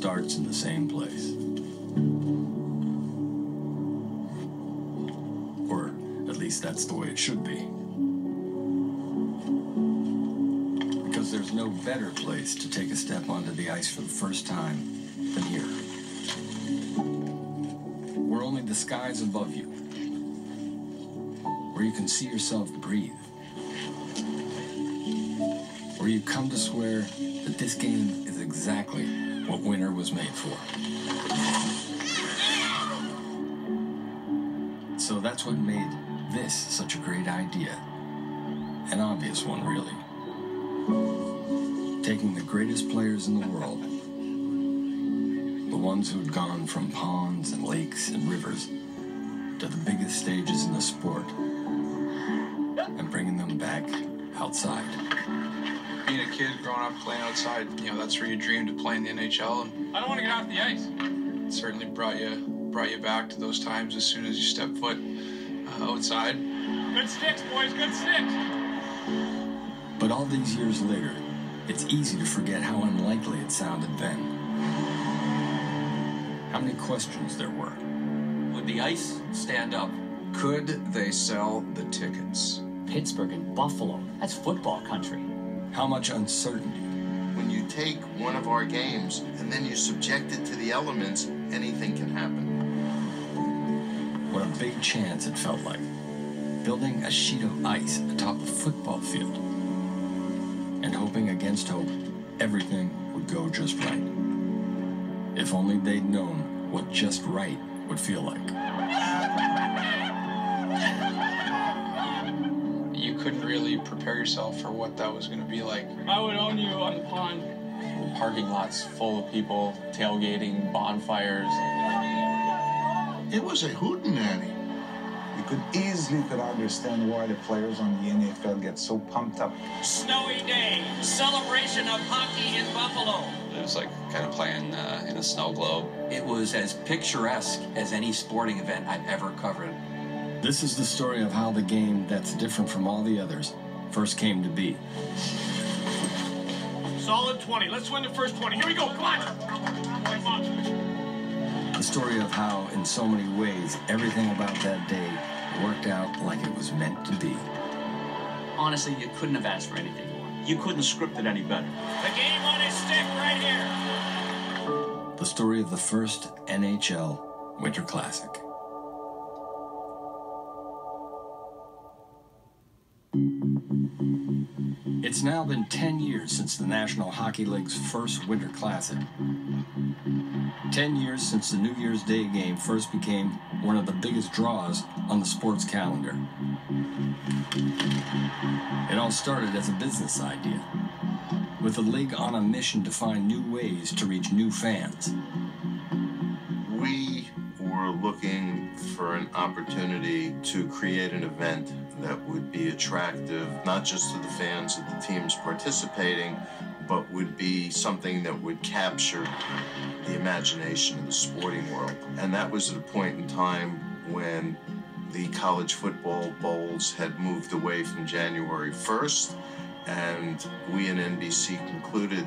starts in the same place. Or at least that's the way it should be. Because there's no better place to take a step onto the ice for the first time than here. Where only the skies above you, where you can see yourself breathe, where you come to swear that this game is exactly what winter was made for. So that's what made this such a great idea. An obvious one, really. Taking the greatest players in the world, the ones who had gone from ponds and lakes and rivers to the biggest stages in the sport, and bringing them back outside. Being a kid growing up playing outside, you know, that's where you dreamed of playing the NHL. And I don't want to get off the ice. It certainly brought you brought you back to those times as soon as you stepped foot uh, outside. Good sticks, boys, good sticks. But all these years later, it's easy to forget how unlikely it sounded then. How many questions there were. Would the ice stand up? Could they sell the tickets? Pittsburgh and Buffalo. That's football country. How much uncertainty. When you take one of our games and then you subject it to the elements, anything can happen. What a big chance it felt like. Building a sheet of ice atop a football field. And hoping against hope everything would go just right. If only they'd known what just right would feel like. Couldn't prepare yourself for what that was going to be like. I would own you on the pond. Parking lots full of people, tailgating, bonfires. It was a hootenanny. You could easily could understand why the players on the NFL get so pumped up. Snowy day, celebration of hockey in Buffalo. It was like kind of playing uh, in a snow globe. It was as picturesque as any sporting event I've ever covered. This is the story of how the game that's different from all the others first came to be. Solid 20. Let's win the first 20. Here we go. Come on. Come on. The story of how, in so many ways, everything about that day worked out like it was meant to be. Honestly, you couldn't have asked for anything more. You couldn't script it any better. The game on his stick right here. The story of the first NHL Winter Classic. It's now been 10 years since the National Hockey League's first Winter Classic. 10 years since the New Year's Day game first became one of the biggest draws on the sports calendar. It all started as a business idea, with the league on a mission to find new ways to reach new fans. We looking for an opportunity to create an event that would be attractive not just to the fans of the teams participating, but would be something that would capture the imagination of the sporting world. And that was at a point in time when the college football bowls had moved away from January 1st, and we in NBC concluded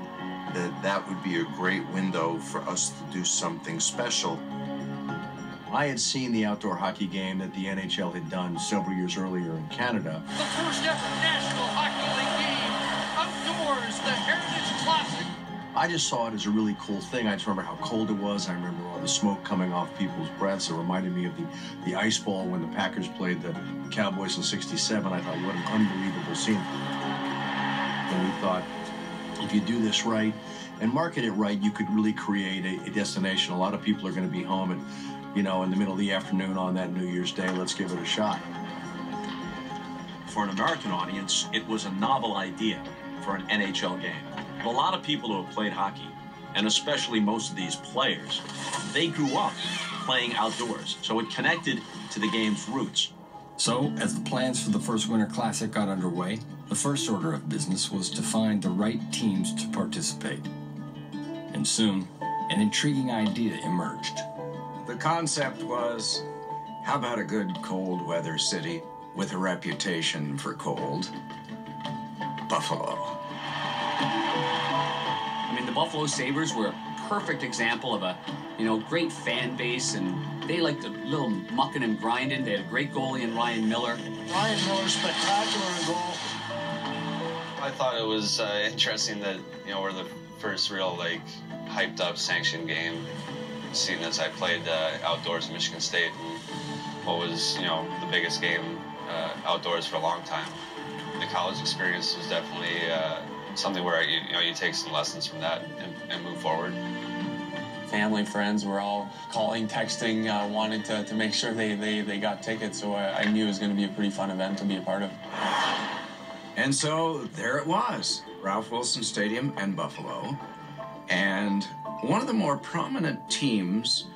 that that would be a great window for us to do something special I had seen the outdoor hockey game that the NHL had done several years earlier in Canada. The first ever National Hockey League game, outdoors, the Heritage Classic. I just saw it as a really cool thing. I just remember how cold it was. I remember all the smoke coming off people's breaths. It reminded me of the, the Ice Bowl when the Packers played the Cowboys in 67. I thought, what an unbelievable scene. And we thought, if you do this right and market it right, you could really create a, a destination. A lot of people are going to be home at you know, in the middle of the afternoon on that New Year's Day. Let's give it a shot. For an American audience, it was a novel idea for an NHL game. A lot of people who have played hockey, and especially most of these players, they grew up playing outdoors, so it connected to the game's roots. So, as the plans for the first Winter Classic got underway, the first order of business was to find the right teams to participate. And soon, an intriguing idea emerged. The concept was how about a good cold weather city with a reputation for cold? Buffalo. I mean, the Buffalo Sabres were a perfect example of a, you know, great fan base, and they liked a little mucking and grinding. They had a great goalie in Ryan Miller. Ryan Miller, spectacular goal. I thought it was uh, interesting that you know we're the first real like hyped up sanctioned game, seeing as I played uh, outdoors in Michigan State and what was you know the biggest game uh, outdoors for a long time. The college experience was definitely uh, something where you, you know you take some lessons from that and, and move forward. Family, friends were all calling, texting, uh, wanting to, to make sure they, they, they got tickets. So I, I knew it was going to be a pretty fun event to be a part of. And so there it was Ralph Wilson Stadium and Buffalo. And one of the more prominent teams,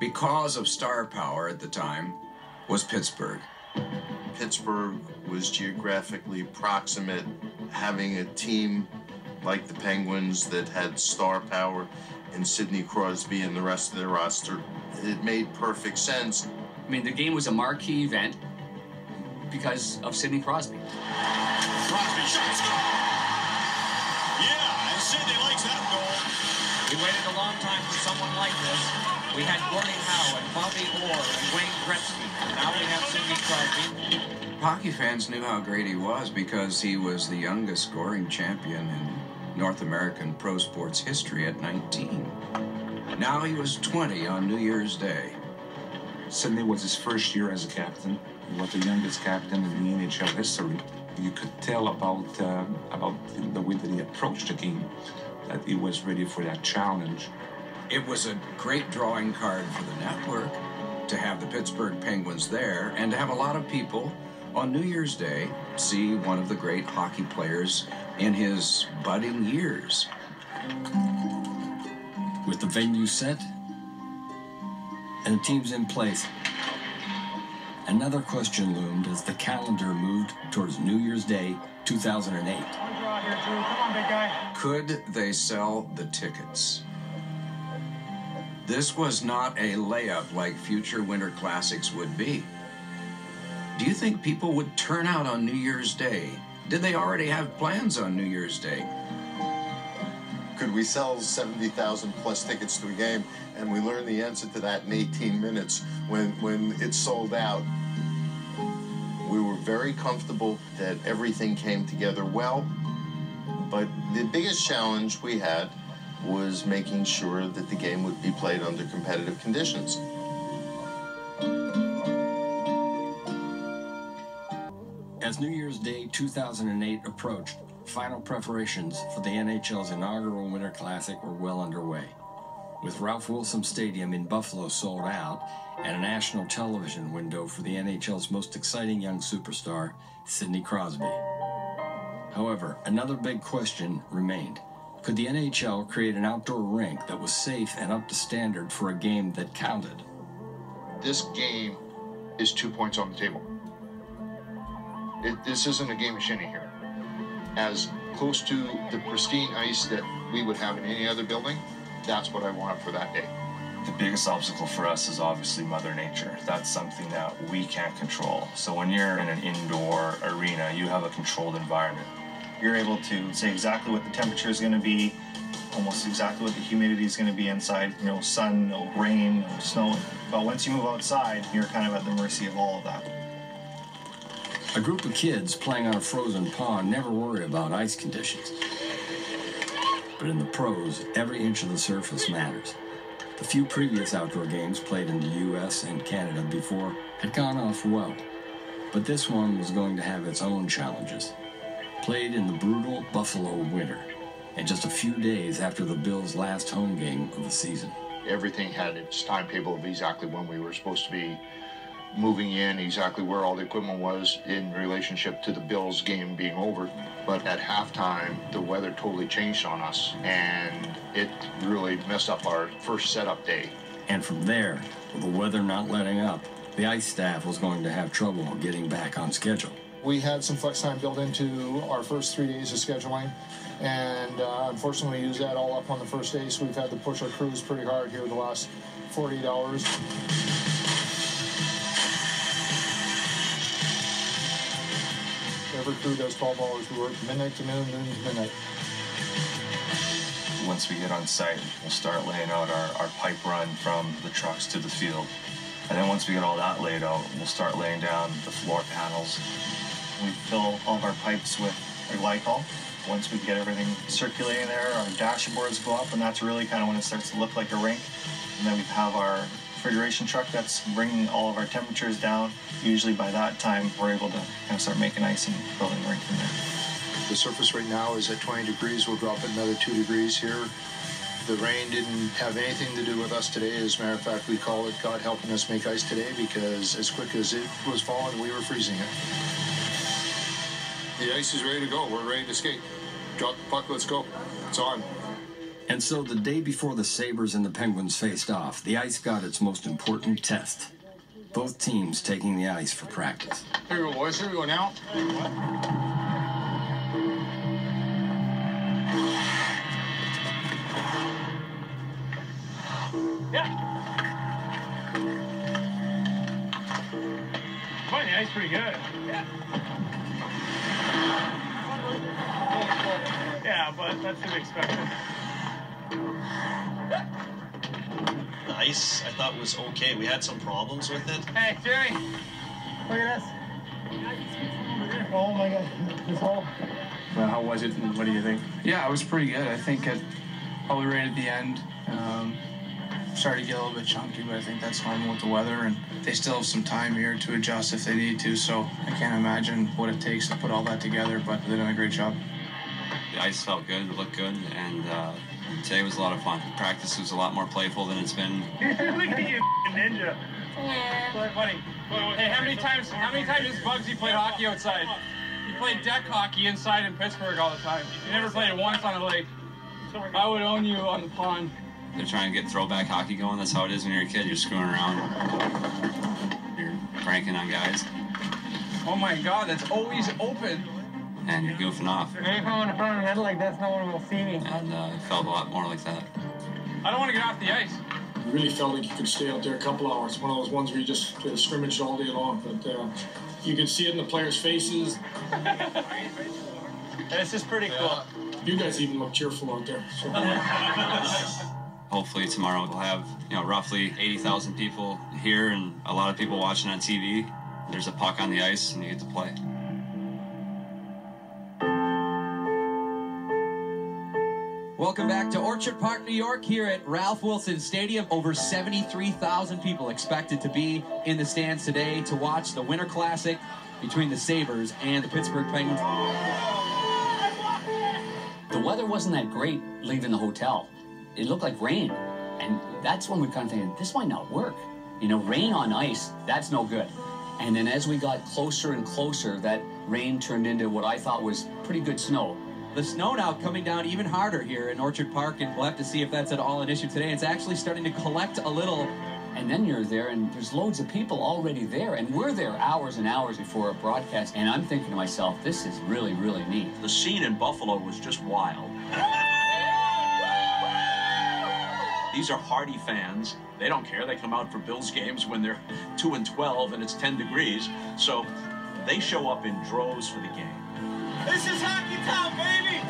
because of star power at the time, was Pittsburgh. Pittsburgh was geographically proximate, having a team like the Penguins that had star power and Sidney Crosby and the rest of their roster. It made perfect sense. I mean, the game was a marquee event because of Sidney Crosby. Crosby shot score! Yeah, likes that goal. We waited a long time for someone like this. We had Gordie Howe and Bobby Orr and Wayne Gretzky. Now we have Sidney Crosby. Hockey fans knew how great he was because he was the youngest scoring champion in North American pro sports history at 19. Now he was 20 on New Year's Day. Sidney was his first year as a captain. He was the youngest captain in the NHL history. You could tell about uh, about the way that he approached the game, that he was ready for that challenge. It was a great drawing card for the network to have the Pittsburgh Penguins there and to have a lot of people on New Year's Day see one of the great hockey players in his budding years. With the venue set and the teams in place, another question loomed as the calendar moved towards New Year's Day 2008. Could they sell the tickets? This was not a layup like future Winter Classics would be. Do you think people would turn out on New Year's Day? Did they already have plans on New Year's Day? Could we sell 70,000 plus tickets to a game? And we learned the answer to that in 18 minutes when, when it sold out. Very comfortable that everything came together well. But the biggest challenge we had was making sure that the game would be played under competitive conditions. As New Year's Day 2008 approached, final preparations for the NHL's inaugural Winter Classic were well underway. With Ralph Wilson Stadium in Buffalo sold out and a national television window for the NHL's most exciting young superstar, Sidney Crosby. However, another big question remained. Could the NHL create an outdoor rink that was safe and up to standard for a game that counted? This game is two points on the table. It, this isn't a game of shinny here. As close to the pristine ice that we would have in any other building, that's what I want for that day. The biggest obstacle for us is obviously Mother Nature. That's something that we can't control. So when you're in an indoor arena, you have a controlled environment. You're able to say exactly what the temperature is going to be, almost exactly what the humidity is going to be inside. You know, sun, no rain, no snow. But once you move outside, you're kind of at the mercy of all of that. A group of kids playing on a frozen pond never worry about ice conditions. But in the pros, every inch of the surface matters. The few previous outdoor games played in the US and Canada before had gone off well. But this one was going to have its own challenges. Played in the brutal Buffalo winter, and just a few days after the Bills' last home game of the season. Everything had its timetable of exactly when we were supposed to be moving in, exactly where all the equipment was in relationship to the Bills game being over. But at halftime, the weather totally changed on us, and it really messed up our first setup day. And from there, with the weather not letting up, the ice staff was going to have trouble getting back on schedule. We had some flex time built into our first three days of scheduling, and uh, unfortunately, we used that all up on the first day, so we've had to push our crews pretty hard here the last 48 hours. Every crew does 12 hours. We work midnight to noon, noon to midnight. Once we get on site, we'll start laying out our, our pipe run from the trucks to the field. And then once we get all that laid out, we'll start laying down the floor panels. We fill all of our pipes with glycol. Once we get everything circulating there, our dashboards go up, and that's really kind of when it starts to look like a rink. And then we have our refrigeration truck that's bringing all of our temperatures down. Usually by that time, we're able to kind of start making ice and building the rink from there. The surface right now is at 20 degrees. We'll drop it another two degrees here. The rain didn't have anything to do with us today. As a matter of fact, we call it God helping us make ice today because as quick as it was falling, we were freezing it. The ice is ready to go. We're ready to skate. Drop the puck, let's go. It's on. And so the day before the Sabres and the Penguins faced off, the ice got its most important test. Both teams taking the ice for practice. Here we go, boys. Here we go now. Fine, the ice pretty good. Yeah. Yeah, but that's to be expected. The ice, I thought was okay. We had some problems with it. Hey, Jerry, look at this. Oh my god, this hole. Well, how was it, and what do you think? Yeah, it was pretty good. I think it probably right at the end. Um, started to get a little bit chunky, but I think that's normal with the weather, and they still have some time here to adjust if they need to. So I can't imagine what it takes to put all that together, but they're doing a great job. The ice felt good, it looked good, and uh, today was a lot of fun. Practice was a lot more playful than it's been. Look at you, ninja. Yeah. Funny. Hey, how many times? How many times has Bugsy played hockey outside? He played deck hockey inside in Pittsburgh all the time. He never played it once on a lake. I would own you on the pond. They're trying to get throwback hockey going. That's how it is when you're a kid. You're screwing around. You're pranking on guys, Oh my God, that's always open. And you're goofing off. If I'm in front of the net like that's no one will see me. And uh, it felt a lot more like that. I don't want to get off the ice. You really felt like you could stay out there a couple hours. One of those ones where you just uh, scrimmaged all day long. But uh, you could see it in the players' faces. This is pretty cool. You guys even look cheerful out there. So. Hopefully tomorrow we'll have you know roughly 80,000 people here and a lot of people watching on TV. There's a puck on the ice and you get to play. Welcome back to um, Orchard Park, New York, here at Ralph Wilson Stadium. Over 73,000 people expected to be in the stands today to watch the Winter Classic between the Sabres and the Pittsburgh Penguins. The weather wasn't that great leaving the hotel. It looked like rain. And that's when we kind of thinking, this might not work. You know, rain on ice, that's no good. And then as we got closer and closer, that rain turned into what I thought was pretty good snow. The snow now coming down even harder here in Orchard Park, and we'll have to see if that's at all an issue today. It's actually starting to collect a little. And then you're there, and there's loads of people already there, and we're there hours and hours before a broadcast. And I'm thinking to myself, this is really, really neat. The scene in Buffalo was just wild. These are hardy fans. They don't care. They come out for Bills games when they're 2 and 12 and it's 10 degrees. So they show up in droves for the game. This is hockey town, baby.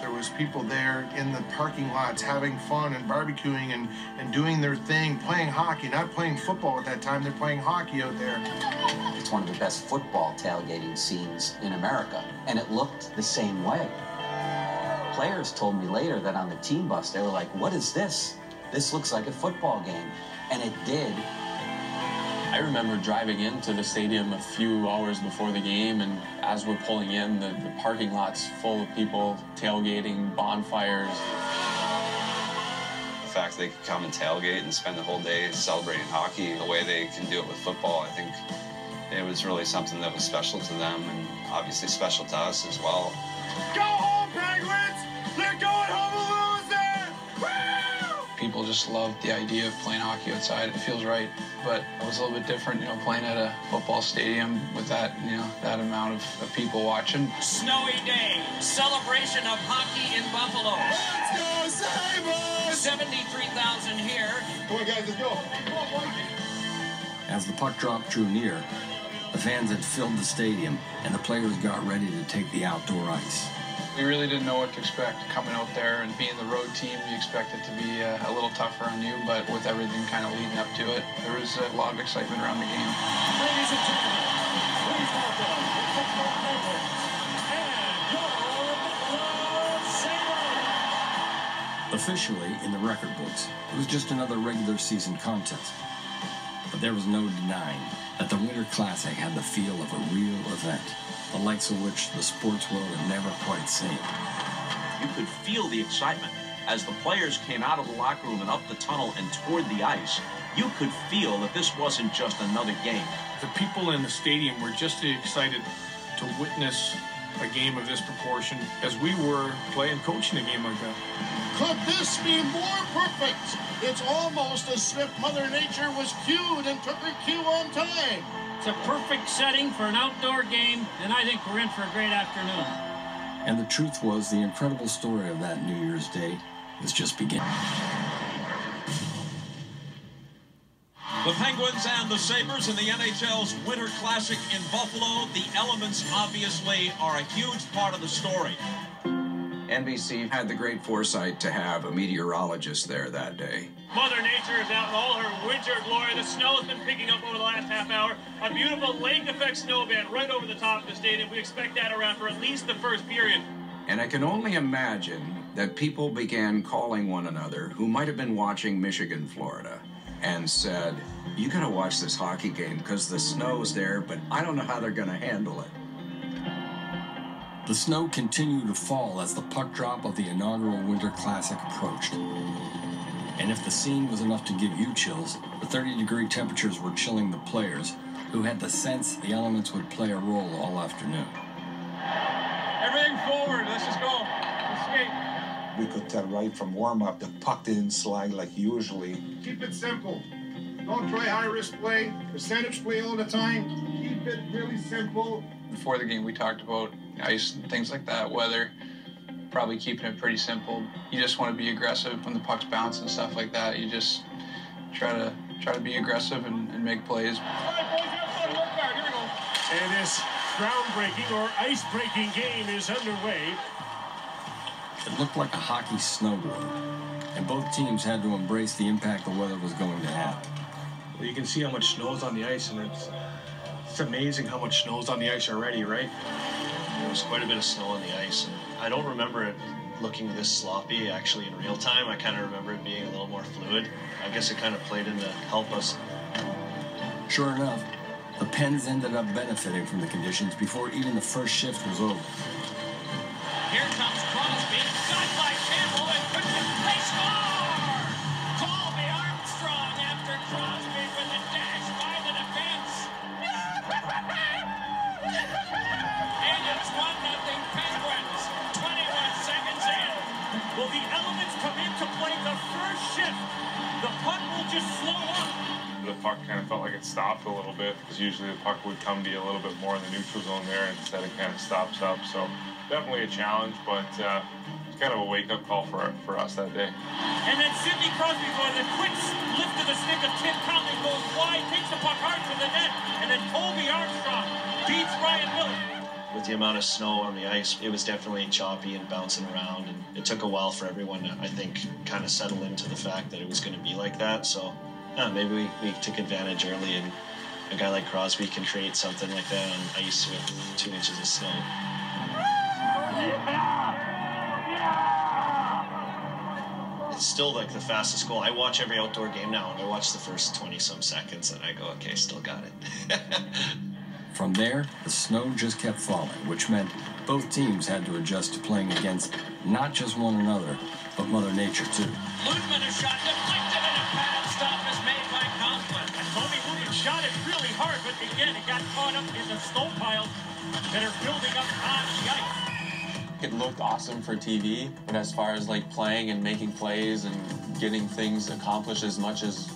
There was people there in the parking lots having fun and barbecuing and, and doing their thing, playing hockey, not playing football at that time. They're playing hockey out there. It's one of the best football tailgating scenes in America, and it looked the same way. Players told me later that on the team bus, they were like, What is this? This looks like a football game. And it did. I remember driving into the stadium a few hours before the game, and as we're pulling in, the, the parking lot's full of people tailgating, bonfires. The fact they could come and tailgate and spend the whole day celebrating hockey the way they can do it with football, I think it was really something that was special to them and obviously special to us as well. Go home, Penguins! They're going home to lose there! People just love the idea of playing hockey outside. It feels right, but it was a little bit different, you know, playing at a football stadium with that, you know, that amount of, of people watching. Snowy day, celebration of hockey in Buffalo. Let's go Sabres! 73,000 here. Come on, guys, let's go. As the puck drop drew near, the fans had filled the stadium and the players got ready to take the outdoor ice. We really didn't know what to expect coming out there and being the road team. You expect it to be uh, a little tougher on you, but with everything kind of leading up to it, there was a lot of excitement around the game. Ladies and gentlemen, please welcome the football Penguins and your Officially, in the record books, it was just another regular season contest. But there was no denying that the Winter Classic had the feel of a real event, the likes of which the sports world had never quite seen. You could feel the excitement as the players came out of the locker room and up the tunnel and toward the ice. You could feel that this wasn't just another game. The people in the stadium were just as excited to witness a game of this proportion as we were playing coaching a game like that. Could this be more perfect? It's almost as if Mother Nature was cued and took her cue on time. It's a perfect setting for an outdoor game, and I think we're in for a great afternoon. And the truth was, the incredible story of that New Year's Day was just beginning. The Penguins and the Sabres in the NHL's Winter Classic in Buffalo. The elements obviously are a huge part of the story. NBC had the great foresight to have a meteorologist there that day. Mother Nature is out in all her winter glory. The snow has been picking up over the last half hour. A beautiful lake effect snow band right over the top of the stadium. We expect that around for at least the first period. And I can only imagine that people began calling one another who might have been watching Michigan, Florida, and said, You gotta watch this hockey game because the snow's there, but I don't know how they're gonna handle it. The snow continued to fall as the puck drop of the inaugural Winter Classic approached. And if the scene was enough to give you chills, the 30 degree temperatures were chilling the players, who had the sense the elements would play a role all afternoon. Everything forward. Let's just go. Let's skate. We could tell right from warm up the puck didn't slide like usually. Keep it simple. Don't try high risk play, percentage play all the time. Keep it really simple. Before the game, we talked about ice and things like that, weather, probably keeping it pretty simple. You just want to be aggressive when the puck's bounce and stuff like that. You just try to try to be aggressive and, and make plays. And this groundbreaking or ice-breaking game is underway. It looked like a hockey snowboard, and both teams had to embrace the impact the weather was going to have. Well, you can see how much snow's on the ice, and it's it's amazing how much snow's on the ice already, right? There was quite a bit of snow on the ice, and I don't remember it looking this sloppy actually in real time. I kind of remember it being a little more fluid. I guess it kind of played in to help us. Sure enough, the Pens ended up benefiting from the conditions before even the first shift was over. Here comes shift? The puck will just slow up. The puck kind of felt like it stopped a little bit because usually the puck would come to you a little bit more in the neutral zone there. and Instead, it kind of stops up. So definitely a challenge, but uh, it's kind of a wake-up call for for us that day. And then Sidney Crosby going the quick lift of the stick of Tim Connolly goes wide, takes the puck hard to the net, and then Colby Armstrong beats Ryan Miller. With the amount of snow on the ice, it was definitely choppy and bouncing around, and it took a while for everyone to, I think, kind of settle into the fact that it was going to be like that. So, yeah, maybe we, we took advantage early, and a guy like Crosby can create something like that on ice with two inches of snow. It's still like the fastest goal. I watch every outdoor game now, and I watch the first 20 some seconds, and I go, okay, still got it. From there, the snow just kept falling, which meant both teams had to adjust to playing against not just one another, but Mother Nature too. Ludman a shot deflected and a pad stop is made by Conklin. And Bobby Williams shot it really hard, but again, it got caught up in the snow piles that are building up on the ice. It looked awesome for TV, but as far as like playing and making plays and getting things accomplished as much as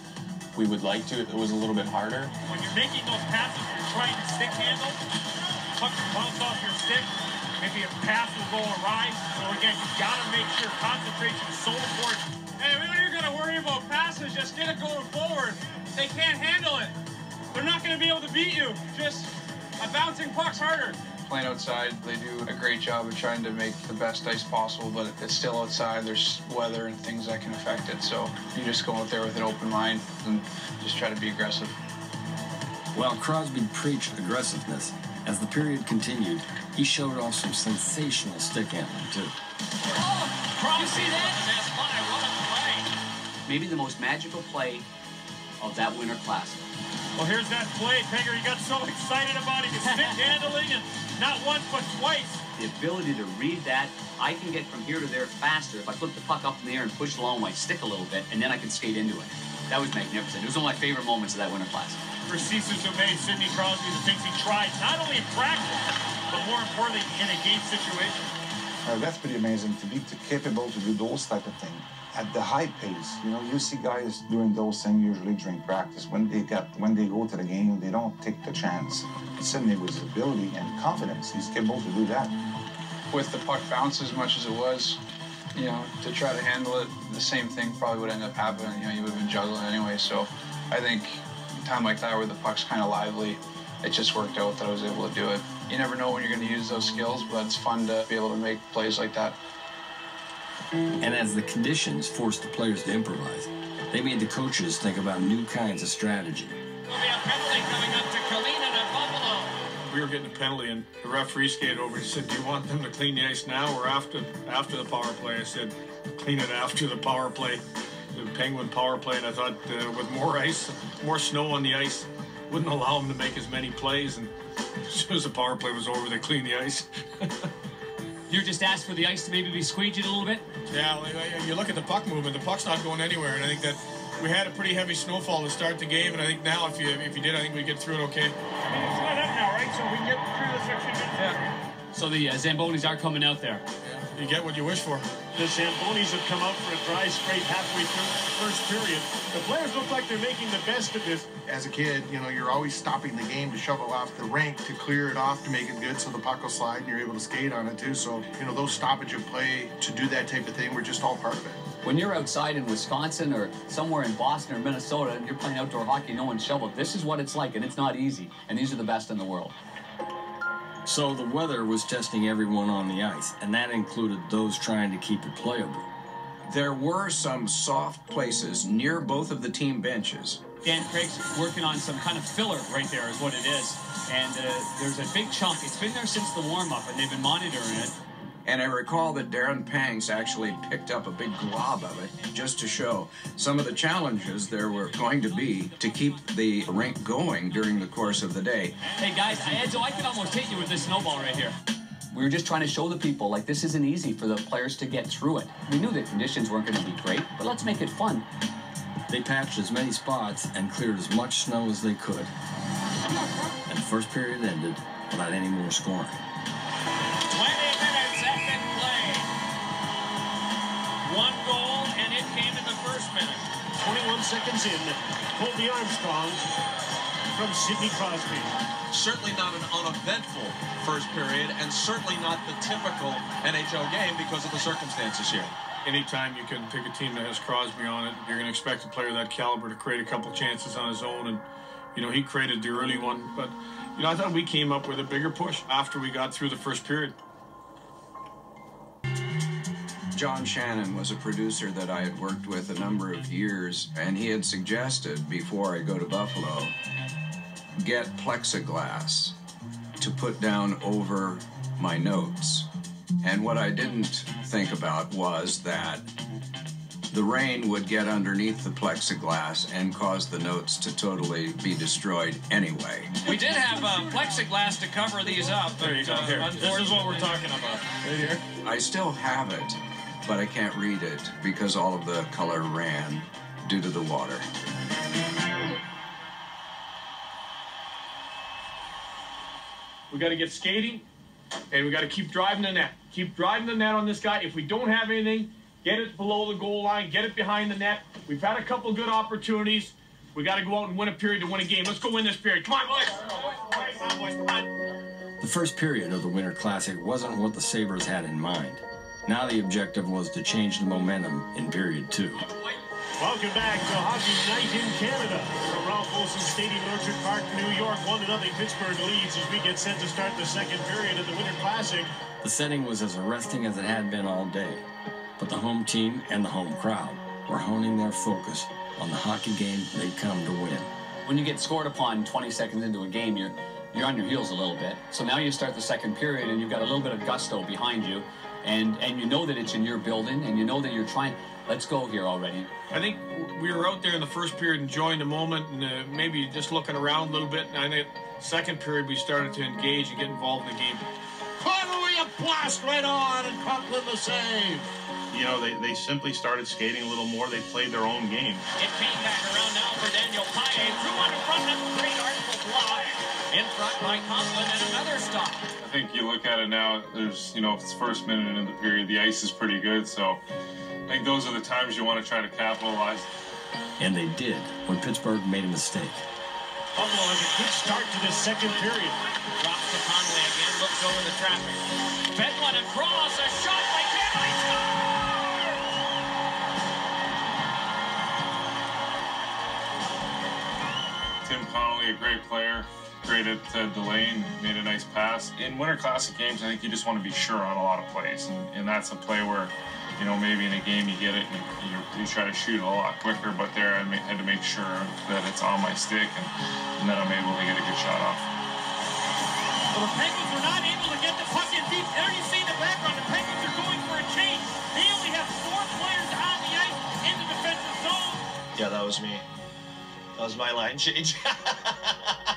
we would like to, it was a little bit harder. When you're making those passes, you're to stick handle, puck bounce off your stick, maybe a pass will go awry. So again, you gotta make sure concentration is so important. Hey, we don't even gotta worry about passes. Just get it going forward. They can't handle it. They're not gonna be able to beat you. Just a bouncing puck's harder. Playing outside, they do a great job of trying to make the best ice possible, but it's still outside. There's weather and things that can affect it. So you just go out there with an open mind and just try to be aggressive. While Crosby preached aggressiveness, as the period continued, he showed off some sensational stick handling too. You see that? Maybe the most magical play of that Winter Classic. Well, here's that play, Penger. You got so excited about it. You stick handling and not once but twice. The ability to read that, I can get from here to there faster if I flip the puck up in the air and push along my stick a little bit, and then I can skate into it. That was magnificent. It was one of my favorite moments of that Winter Classic. For Cecil made Sidney Crosby the things he tried, not only in practice, but more importantly, in a game situation. Uh, that's pretty amazing to be t- capable to do those type of things at the high pace. You know, you see guys doing those things usually during practice. When they get when they go to the game, they don't take the chance. Sidney with his ability and confidence, he's capable to do that. With the puck bounce as much as it was, you know, to try to handle it, the same thing probably would end up happening. You know, you would have been juggling anyway. So I think a time like that where the puck's kind of lively, it just worked out that I was able to do it. You never know when you're going to use those skills, but it's fun to be able to make plays like that. And as the conditions forced the players to improvise, they made the coaches think about new kinds of strategy. Be a penalty coming up to Kaleta at Buffalo. We were getting a penalty, and the referee skated over and said, "Do you want them to clean the ice now or after after the power play?" I said, "Clean it after the power play." The Penguin power play, and I thought uh, with more ice, more snow on the ice, wouldn't allow them to make as many plays. And as soon as the power play was over, they cleaned the ice. You just asked for the ice to maybe be squeegeed a little bit? Yeah, like, like, you look at the puck movement. The puck's not going anywhere, and I think that we had a pretty heavy snowfall to start the game, and I think now if you if you did, I think we'd get through it okay. I mean, it's let up now, right? So we get through this section. So the uh, Zambonis are coming out there. You get what you wish for. The Zambonis have come out for a dry scrape halfway through the first period. The players look like they're making the best of this. As a kid, you know, you're always stopping the game to shovel off the rink to clear it off to make it good so the puck will slide and you're able to skate on it too. So, you know, those stoppage of play to do that type of thing were just all part of it. When you're outside in Wisconsin or somewhere in Boston or Minnesota and you're playing outdoor hockey, no one's shoveled. This is what it's like, and it's not easy. And these are the best in the world. So the weather was testing everyone on the ice, and that included those trying to keep it playable. There were some soft places near both of the team benches. Dan Craig's working on some kind of filler right there, is what it is. And uh, there's a big chunk. It's been there since the warm up, and they've been monitoring it. And I recall that Darren Pangs actually picked up a big glob of it just to show some of the challenges there were going to be to keep the rink going during the course of the day. Hey guys, I, Edzo, I could almost hit you with this snowball right here. We were just trying to show the people, like, this isn't easy for the players to get through it. We knew the conditions weren't going to be great, but let's make it fun. They patched as many spots and cleared as much snow as they could. And the first period ended without any more scoring. One goal, and it came in the first minute. 21 seconds in. Colby Armstrong from Sidney Crosby. Certainly not an uneventful first period, and certainly not the typical NHL game because of the circumstances here. Anytime you can pick a team that has Crosby on it, you're going to expect a player of that caliber to create a couple chances on his own. And, you know, he created the early one. But, you know, I thought we came up with a bigger push after we got through the first period. John Shannon was a producer that I had worked with a number of years, and he had suggested before I go to Buffalo, get plexiglass to put down over my notes. And what I didn't think about was that the rain would get underneath the plexiglass and cause the notes to totally be destroyed anyway. We did have uh, plexiglass to cover these up. There you go. uh, Here. This is what we're talking about. Right here. I still have it, but I can't read it because all of the color ran due to the water. We got to get skating, and we got to keep driving the net. Keep driving the net on this guy. If we don't have anything, get it below the goal line, get it behind the net. We've had a couple good opportunities. We got to go out and win a period to win a game. Let's go win this period. Come on, boys. Come on, boys. Come on. The first period of the Winter Classic wasn't what the Sabres had in mind. Now the objective was to change the momentum in period two. Welcome back to Hockey Night in Canada. From Ralph Wilson Stadium in Orchard Park, New York. 1 0 Pittsburgh leads as we get set to start the second period of the Winter Classic. The setting was as arresting as it had been all day, but the home team and the home crowd were honing their focus on the hockey game they'd come to win. When you get scored upon 20 seconds into a game, you're you're on your heels a little bit. So now you start the second period and you've got a little bit of gusto behind you, and and you know that it's in your building, and you know that you're trying. Let's go here already. I think we were out there in the first period enjoying the moment and uh, maybe just looking around a little bit. And I think second period we started to engage and get involved in the game. Connolly a blast right on and Conklin the save. You know, they, they simply started skating a little more. They played their own game. It came back around now for Daniel Paille. Threw one in front of great artful fly. In front by Conklin and another stop. I think you look at it now, there's, you know, if it's first minute in the period, the ice is pretty good. So I think those are the times you want to try to capitalize. And they did when Pittsburgh made a mistake. Buffalo has a good start to this second period. Drops to Conway again, looks over the traffic. Fed one across, a shot by Kenley. Tim Connolly, a great player, great at uh, delaying, made a nice pass. In Winter Classic games, I think you just want to be sure on a lot of plays, and, and that's a play where, you know, maybe in a game you get it and you, you try to shoot a lot quicker, but there I ma- had to make sure that it's on my stick and, and then I'm able to get a good shot off. Well, the Penguins were not able to get the puck in deep. There you see the background. The Penguins are going for a change. They only have four players on the ice in the defensive zone. Yeah, that was me. That was my line change.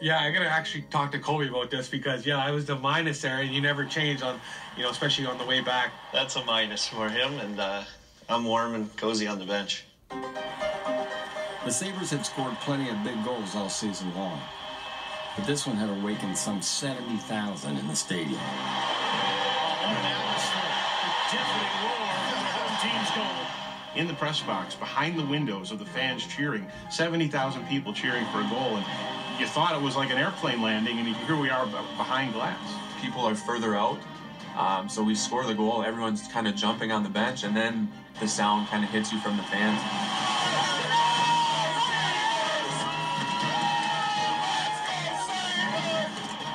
Yeah, I gotta actually talk to Colby about this because yeah, I was the minus there, and you never change on, you know, especially on the way back. That's a minus for him, and uh, I'm warm and cozy on the bench. The Sabres had scored plenty of big goals all season long, but this one had awakened some 70,000 in the stadium. What an atmosphere. Definitely roar for the home team's goal. In the press box, behind the windows of the fans cheering, 70,000 people cheering for a goal, and you thought it was like an airplane landing, and here we are behind glass. People are further out, um, so we score the goal. Everyone's kind of jumping on the bench, and then the sound kind of hits you from the fans.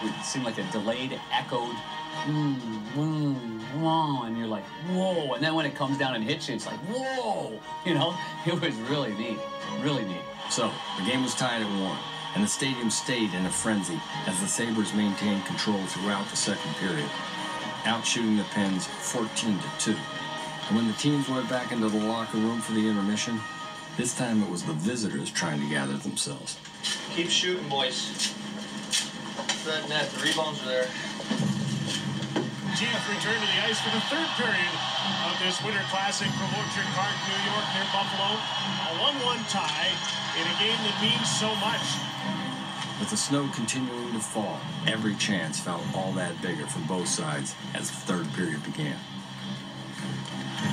It seemed like a delayed, echoed, mm, mm, whoa, and you're like, whoa. And then when it comes down and hits you, it's like, whoa. You know, it was really neat, really neat. So, the game was tied at one, and the stadium stayed in a frenzy as the Sabres maintained control throughout the second period, outshooting the Pens 14 to 2. And when the teams went back into the locker room for the intermission, this time it was the visitors trying to gather themselves. Keep shooting, boys. That net, the rebounds are there. GF returned to the ice for the third period of this Winter Classic from Orchard Park, New York, near Buffalo. A 1-1 tie in a game that means so much. With the snow continuing to fall, every chance felt all that bigger for both sides as the third period began.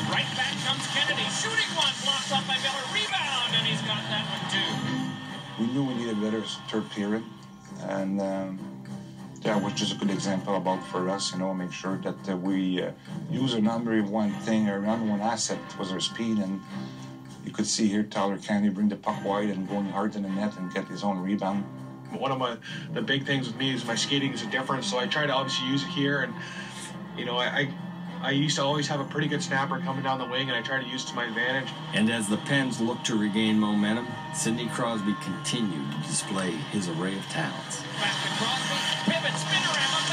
Right back comes Kennedy. Shooting one blocked off by Miller. Rebound, and he's got that one too. We knew we needed a better third period, and um, yeah, which is a good example about for us, you know, make sure that uh, we uh, use our number one thing, our number one asset was our speed, and you could see here Tyler Kennedy bring the puck wide and going hard in the net and get his own rebound. One of my the big things with me is my skating is a difference, so I try to obviously use it here, and you know, I. I I used to always have a pretty good snapper coming down the wing, and I try to use it to my advantage. And as the Pens looked to regain momentum, Sidney Crosby continued to display his array of talents. Back to Crosby. Pivot, spinorama, backhander,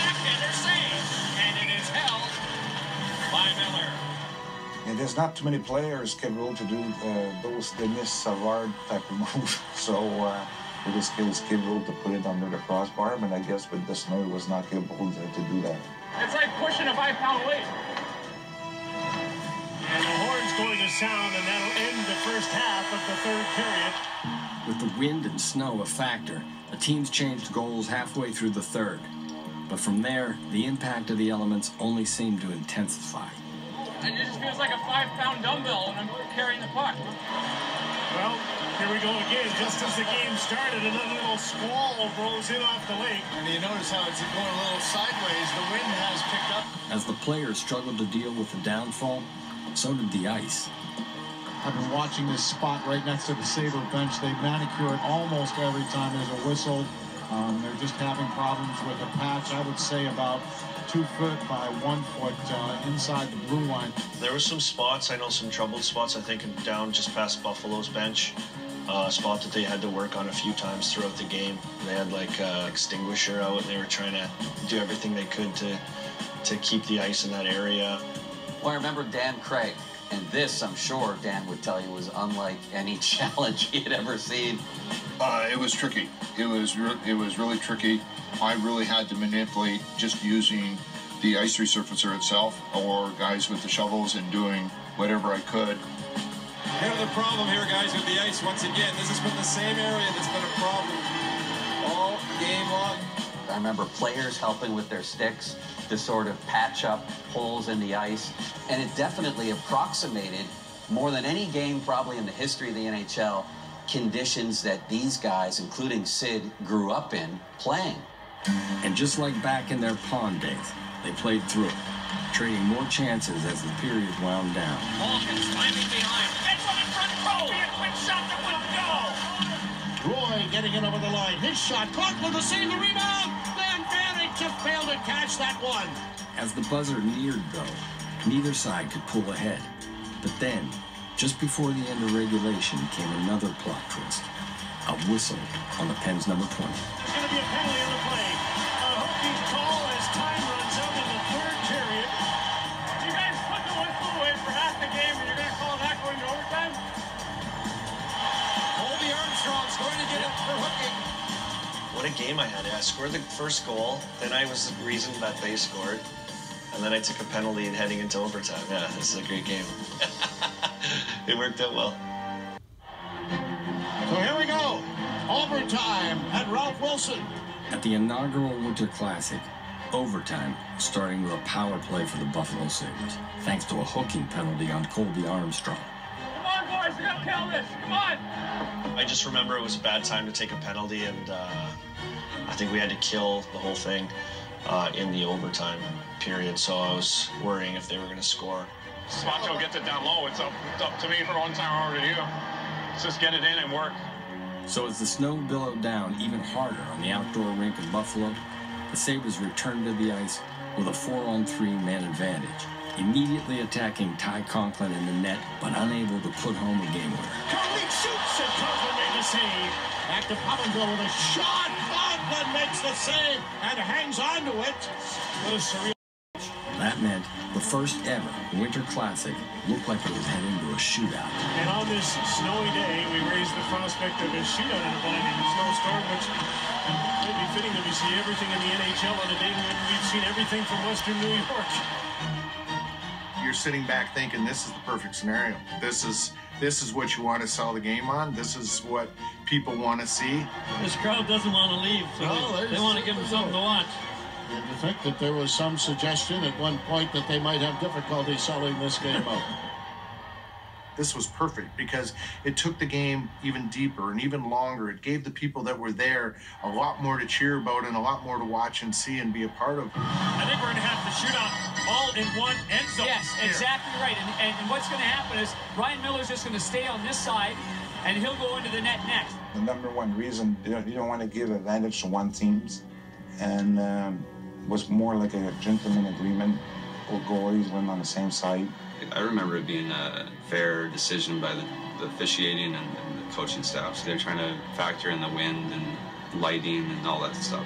And there's not too many players capable to do uh, those Denis Savard type of move. So uh, with his skills capable to put it under the crossbar, but I guess with the snow, he was not capable to, to do that. It's like pushing a five pound weight. And the horn's going to sound, and that'll end the first half of the third period. With the wind and snow a factor, the teams changed goals halfway through the third. But from there, the impact of the elements only seemed to intensify. And it just feels like a five pound dumbbell when I'm carrying the puck. Well, here we go again. Just as the game started, another little squall rolls in off the lake. And you notice how it's going a little sideways. The wind has picked up. As the players struggled to deal with the downfall, so did the ice. I've been watching this spot right next to the Sabre bench. They manicure it almost every time there's a whistle. Um, they're just having problems with a patch, I would say about two foot by one foot uh, inside the blue line. There were some spots, I know some troubled spots, I think down just past Buffalo's bench. Uh, a spot that they had to work on a few times throughout the game. They had like a extinguisher out and they were trying to do everything they could to to keep the ice in that area. Well, I remember Dan Craig, and this, I'm sure, Dan would tell you, was unlike any challenge he had ever seen. Uh, it was tricky. It was it was really tricky. I really had to manipulate just using the ice resurfacer itself, or guys with the shovels and doing whatever I could. We have the problem here, guys, with the ice. Once again, this has been the same area that's been a problem all game long. I remember players helping with their sticks to sort of patch up holes in the ice, and it definitely approximated more than any game probably in the history of the NHL conditions that these guys, including Sid, grew up in playing. And just like back in their pond days, they played through it, trading more chances as the period wound down. Malkin's climbing behind. Gets on in front row. A quick shot that wouldn't go. Roy getting it over the line. His shot. Conklin to save the rebound. Just failed to catch that one. As the buzzer neared, though, neither side could pull ahead. But then, just before the end of regulation, came another plot twist. A whistle on the Pens number 20. Game I had. I scored the first goal, then I was the reason that they scored, and then I took a penalty and heading into overtime. Yeah, this is a great game. it worked out well. So here we go. Overtime at Ralph Wilson. At the inaugural Winter Classic, overtime starting with a power play for the Buffalo Sabres, thanks to a hooking penalty on Colby Armstrong. Come on, boys, we gotta kill this. Come on. I just remember it was a bad time to take a penalty, and uh, I think we had to kill the whole thing uh, in the overtime period. So I was worrying if they were going to score. Spacek gets it down low. It's up, it's up to me for one time over to you. Let's just get it in and work. So as the snow billowed down even harder on the outdoor rink in Buffalo, the Sabres returned to the ice with a four-on-three man advantage, immediately attacking Ty Conklin in the net, but unable to put home a game winner. Shoots and Conklin made the save. Back to Pominville with a shot. Conklin makes the save and hangs on to it. What a surreal. That meant the first ever Winter Classic looked like it was heading to a shootout. And on this snowy day, we raised the prospect of a shootout in a blinding snowstorm, which might be fitting that we see everything in the NHL on a day when we've seen everything from Western New York. You're sitting back thinking this is the perfect scenario. This is this is what you want to sell the game on. This is what people want to see. This crowd doesn't want to leave, so No, they, there's- want to give them something to watch. And to think that there was some suggestion at one point that they might have difficulty selling this game out. This was perfect because it took the game even deeper and even longer. It gave the people that were there a lot more to cheer about and a lot more to watch and see and be a part of. I think we're going to have the shootout all in one end zone. Yes, here. exactly right. And, and, and what's going to happen is Ryan Miller's just going to stay on this side, and he'll go into the net next. The number one reason you don't, you don't want to give advantage to one teams, and um, was more like a gentleman agreement. Both goalies went on the same side. I remember it being a fair decision by the, the officiating and, and the coaching staff. So they're trying to factor in the wind and lighting and all that stuff.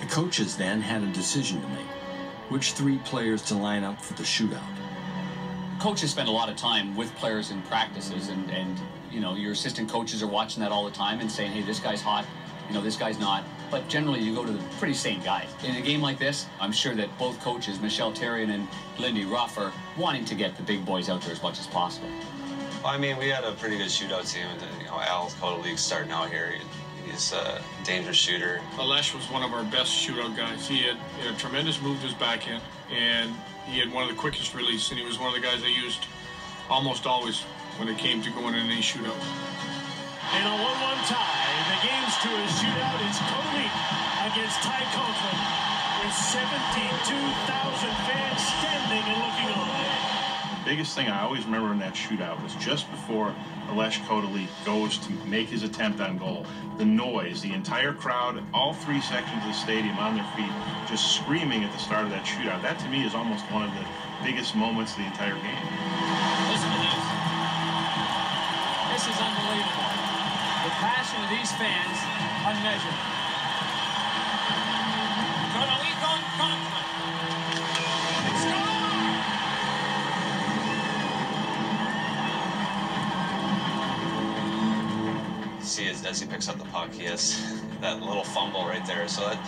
The coaches then had a decision to make. Which three players to line up for the shootout? coaches spend a lot of time with players in practices and, and you know your assistant coaches are watching that all the time and saying hey this guy's hot you know this guy's not but generally you go to the pretty same guys in a game like this i'm sure that both coaches michel Therrien and lindy ruff are wanting to get the big boys out there as much as possible I mean, we had a pretty good shootout team. and, You know, Al League starting out here. He's a dangerous shooter. Ales was one of our best shootout guys. He had, he had a tremendous move to his backhand, and he had one of the quickest release, and he was one of the guys I used almost always when it came to going in any shootout. In a 1-1 tie, the game's to a shootout. It's Cody against Ty Conklin with 72,000 fans standing and looking on. The biggest thing I always remember in that shootout was just before Ales Kotalik goes to make his attempt on goal. The noise, the entire crowd, all three sections of the stadium on their feet, just screaming at the start of that shootout. That to me is almost one of the biggest moments of the entire game. Passion of these fans, unmeasured. Kotalik on Conklin. See as, as he picks up the puck, he has that little fumble right there. So that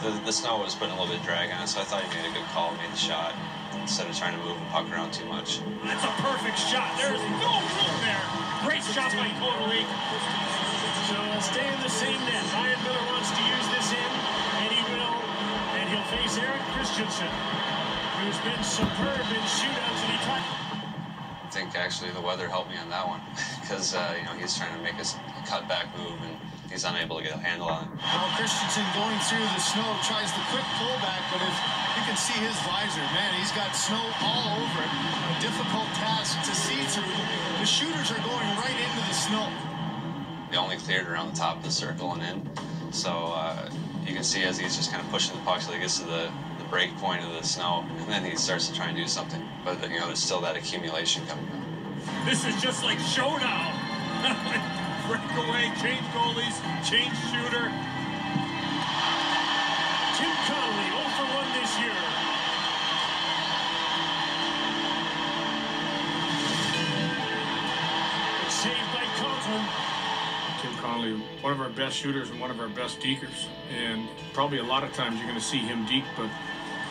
the, the snow was putting a little bit of drag on it. So I thought he made a good call, made the shot instead of trying to move the puck around too much. That's a perfect shot. There's no room. Great shot by Kotalik. So stay in the same net. Ryan Miller wants to use this in, and he will. And he'll face Erik Christensen, who's been superb in shootouts, and he tried. I think actually the weather helped me on that one because uh, you know he's trying to make a, cut back move and he's unable to get a handle on it. Well, Christensen going through the snow tries the quick pullback, but if you can see his visor, man, he's got snow all over it. A difficult task to see through. The shooters are going right into the snow. They only cleared around the top of the circle and in, so uh, you can see as he's just kind of pushing the puck till he gets to the, the break point of the snow, and then he starts to try and do something. But you know, there's still that accumulation coming. This is just like showdown. Breakaway, change goalies, change shooter. Tim Connolly 0 for 1 this year. Saved by Conklin. Tim Connolly, one of our best shooters and one of our best dekers. And probably a lot of times you're going to see him deke, but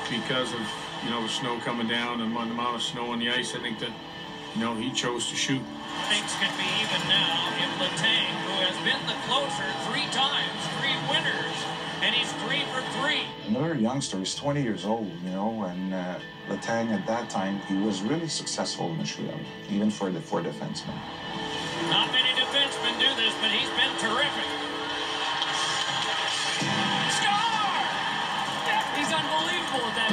because of you know the snow coming down and the amount of snow on the ice, I think that you know he chose to shoot. Things could be even now if Letang, who has been the closer three times, three winners, and he's three for three. Another youngster, he's 20 years old, you know, and uh, Letang at that time, he was really successful in the shootout, even for the four defensemen. Not many defensemen do this, but he's been terrific. Score! He's unbelievable at that,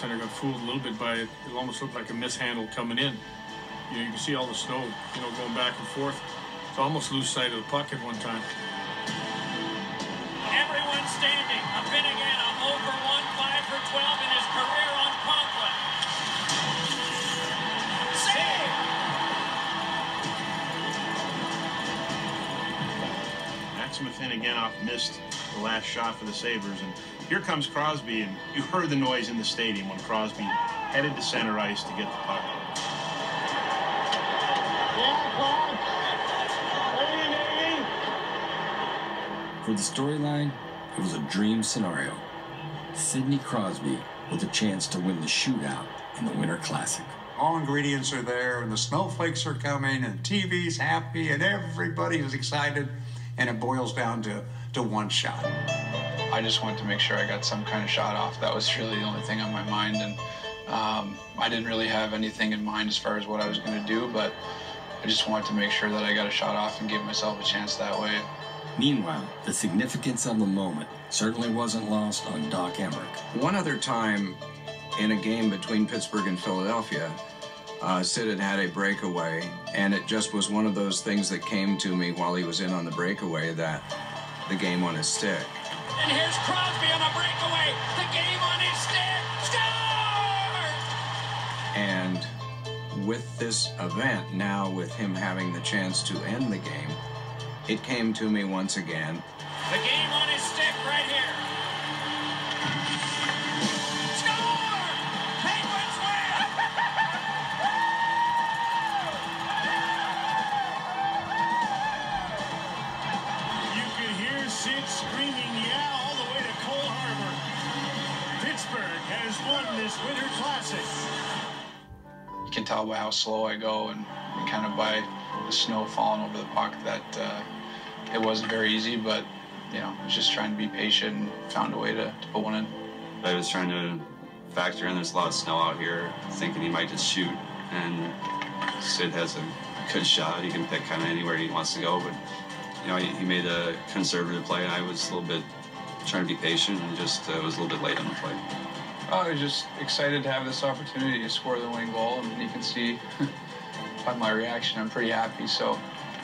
You know, our goaltender got fooled a little bit by it. It almost looked like a mishandle coming in. You know, you can see all the snow, you know, going back and forth. To almost lose sight of the puck at one time. Everyone standing. Afinogenov, a 0 for 1, 5 for 12 in his career on Conklin. Save! Maxim off missed the last shot for the Sabres, and here comes Crosby, and you heard the noise in the stadium when Crosby headed to center ice to get the puck. For the storyline, it was a dream scenario. Sidney Crosby with a chance to win the shootout in the Winter Classic. All ingredients are there, and the snowflakes are coming, and TV's happy, and everybody is excited, and it boils down to, to one shot. I just wanted to make sure I got some kind of shot off. That was really the only thing on my mind, and um, I didn't really have anything in mind as far as what I was going to do, but I just wanted to make sure that I got a shot off and give myself a chance that way. Meanwhile, the significance of the moment certainly wasn't lost on Doc Emrick. One other time in a game between Pittsburgh and Philadelphia, uh, Sid had had a breakaway, and it just was one of those things that came to me while he was in on the breakaway that the game on his stick. And here's Crosby on a breakaway. The game on his stick. Score! And with this event, now with him having the chance to end the game, it came to me once again. The game on his stick right here. Tell by how slow I go and, and kind of by the snow falling over the puck that uh, it wasn't very easy, but you know, I was just trying to be patient and found a way to, to put one in. I was trying to factor in there's a lot of snow out here, thinking he might just shoot. And Sid has a good shot. He can pick kind of anywhere he wants to go. But, you know, he, he made a conservative play. I was a little bit trying to be patient and just uh, was a little bit late on the play. Oh, I was just excited to have this opportunity to score the winning goal, and you can see by my reaction, I'm pretty happy. So,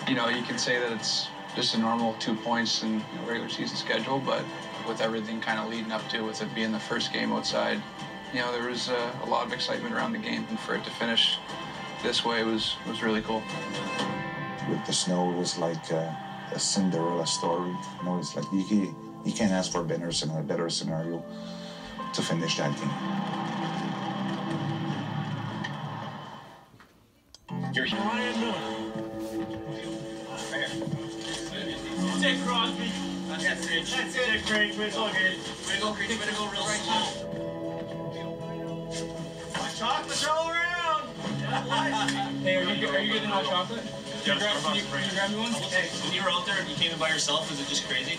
you know, you can say that it's just a normal two points in you know, regular season schedule, but with everything kind of leading up to with it being the first game outside, you know, there was uh, a lot of excitement around the game, and for it to finish this way was was really cool. With the snow, it was like a, a Cinderella story. You know, it's like you, you can't ask for a better, a better scenario to finish that game. You're Ryan Miller. Dick Crosby. That's it. That's it. Dick Craig. It's all good. Way to go, Creed. Way to go real slow. My chocolate's all around. Hey, are you, are you getting hot chocolate? Can you, grab, can, you, can you grab me one? Hey, when you were out there and you came in by yourself, was it just crazy?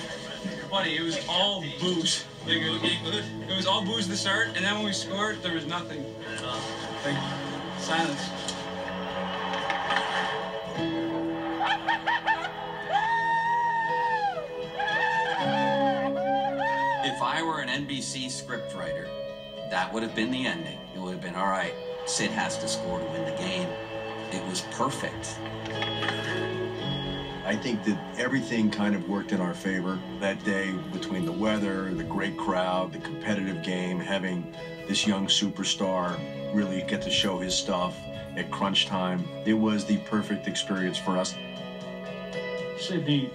Buddy, it was all booze. It, was all booze the start, and then when we scored, there was nothing. Like, silence. If I were an NBC scriptwriter, that would have been the ending. It would have been, all right, Sid has to score to win the game. It was perfect. I think that everything kind of worked in our favor that day between the weather, the great crowd, the competitive game, having this young superstar really get to show his stuff at crunch time. It was the perfect experience for us. Sidney,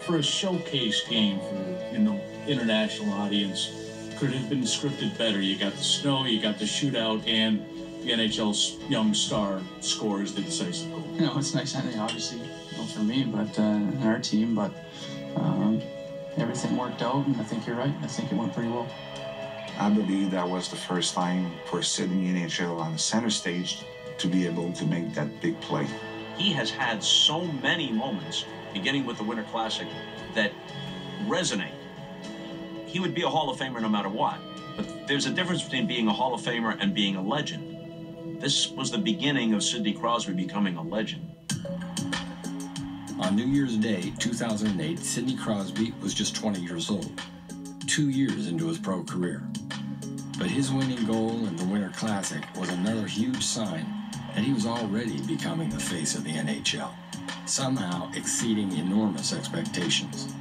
for a showcase game for you know international audience, could it have been scripted better? You got the snow, you got the shootout, and the NHL's young star scores the decisive goal. You know, it's nice ending, obviously, you for me, but uh, and our team, but um, everything worked out, and I think you're right. I think it went pretty well. I believe that was the first time for Sidney NHL on the center stage to be able to make that big play. He has had so many moments, beginning with the Winter Classic, that resonate. He would be a Hall of Famer no matter what. But there's a difference between being a Hall of Famer and being a legend. This was the beginning of Sidney Crosby becoming a legend. On New Year's Day, 2008, Sidney Crosby was just 20 years old, two years into his pro career. But his winning goal in the Winter Classic was another huge sign that he was already becoming the face of the NHL, somehow exceeding enormous expectations.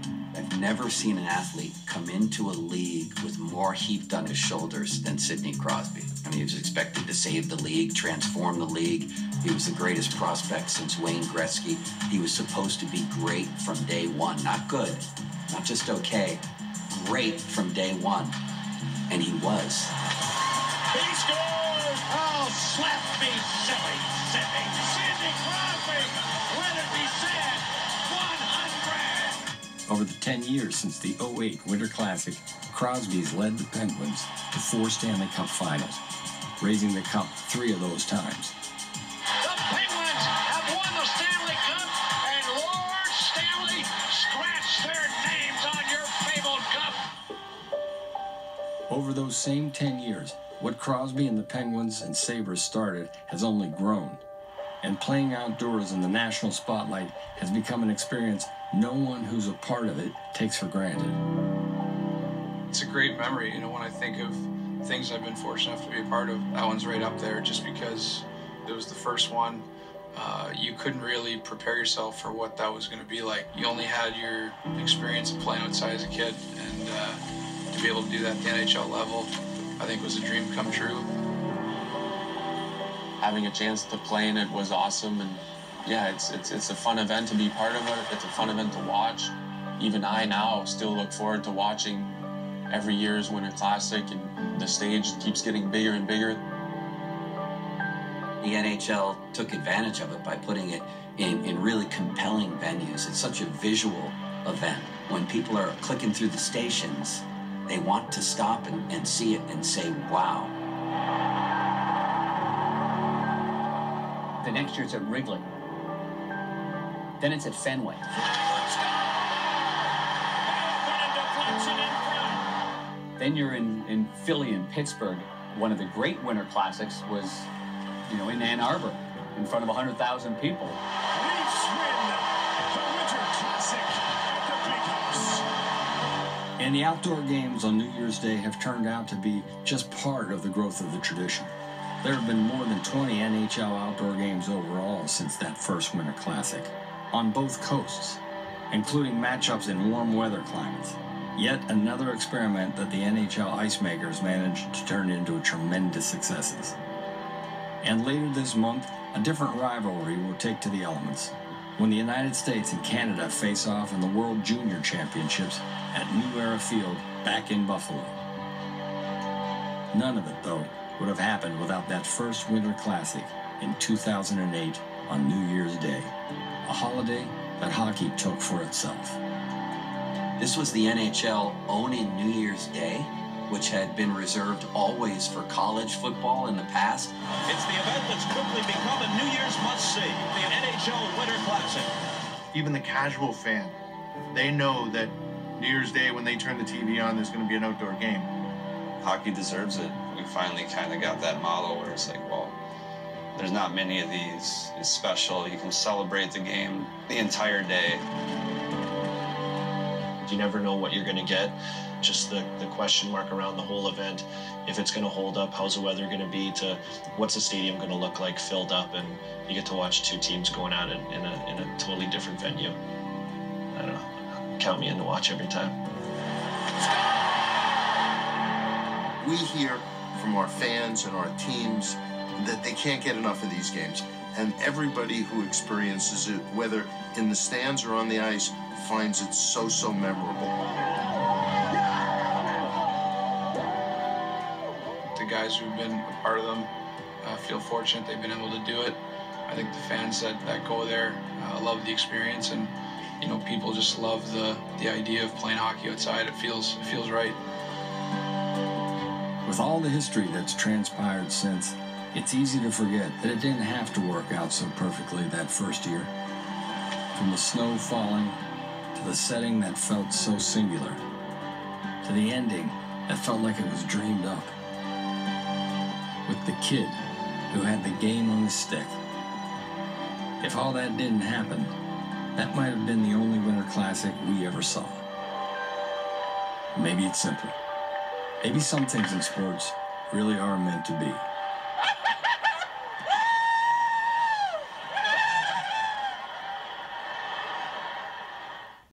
Never seen an athlete come into a league with more heaped on his shoulders than Sidney Crosby. I mean, he was expected to save the league, transform the league. He was the greatest prospect since Wayne Gretzky. He was supposed to be great from day one. Not good, not just okay, great from day one. And he was. He scores! Oh, slap me silly, Sidney. Sidney Crosby, Over the 10 years since the 08 Winter Classic, Crosby's led the Penguins to four Stanley Cup finals, raising the cup three of those times. The Penguins have won the Stanley Cup, and Lord Stanley, scratch their names on your fabled cup. Over those same 10 years, what Crosby and the Penguins and Sabres started has only grown. And playing outdoors in the national spotlight has become an experience no one who's a part of it takes for granted. It's a great memory, you know, when I think of things I've been fortunate enough to be a part of. That one's right up there just because it was the first one. Uh, you couldn't really prepare yourself for what that was going to be like. You only had your experience of playing outside as a kid, and uh, to be able to do that at the NHL level, I think was a dream come true. having a chance to play in it was awesome and yeah it's it's it's a fun event to be part of it it's a fun event to watch even i now still look forward to watching every year's winter classic and the stage keeps getting bigger and bigger The NHL took advantage of it by putting it in, in really compelling venues. It's such a visual event. When people are clicking through the stations, they want to stop and, and see it and say, wow. The next year it's at Wrigley. Then it's at Fenway. Then you're in, in Philly and Pittsburgh. One of the great winter classics was, you know, in Ann Arbor in front of 100,000 people. And the outdoor games on New Year's Day have turned out to be just part of the growth of the tradition. There have been more than 20 NHL outdoor games overall since that first Winter Classic, on both coasts, including matchups in warm weather climates. Yet another experiment that the NHL ice makers managed to turn into tremendous successes. And later this month, a different rivalry will take to the elements when the United States and Canada face off in the World Junior Championships at New Era Field back in Buffalo. None of it, though, would have happened without that first Winter Classic in 2008 on New Year's Day, a holiday that hockey took for itself. This was the NHL owning New Year's Day, which had been reserved always for college football in the past. It's the event that's quickly become a New Year's must-see, the NHL Winter Classic. Even the casual fan, they know that New Year's Day, when they turn the TV on, there's going to be an outdoor game. Hockey deserves it. We finally kind of got that model where it's like, well, there's not many of these. It's special. You can celebrate the game the entire day. You never know what you're going to get. Just the, the question mark around the whole event. If it's going to hold up, how's the weather going to be, to what's the stadium going to look like filled up, and you get to watch two teams going at it in a, in a totally different venue. I don't know. Count me in to watch every time. We hear from our fans and our teams that they can't get enough of these games. And everybody who experiences it, whether in the stands or on the ice, finds it so, so memorable. The guys who've been a part of them uh, feel fortunate they've been able to do it. I think the fans that, that go there uh, love the experience, and you know people just love the the idea of playing hockey outside. It feels it feels right. With all the history that's transpired since, it's easy to forget that it didn't have to work out so perfectly that first year. From the snow falling, to the setting that felt so singular, to the ending that felt like it was dreamed up. With the kid who had the game on his stick. If all that didn't happen, that might have been the only Winter Classic we ever saw. Maybe it's simple. Maybe some things in sports really are meant to be.